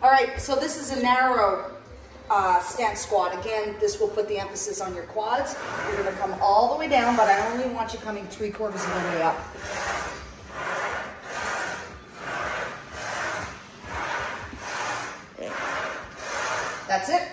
All right, so this is a narrow uh, stance squat. Again, this will put the emphasis on your quads. You're gonna come all the way down, but I only want you coming three quarters of the way up. That's it.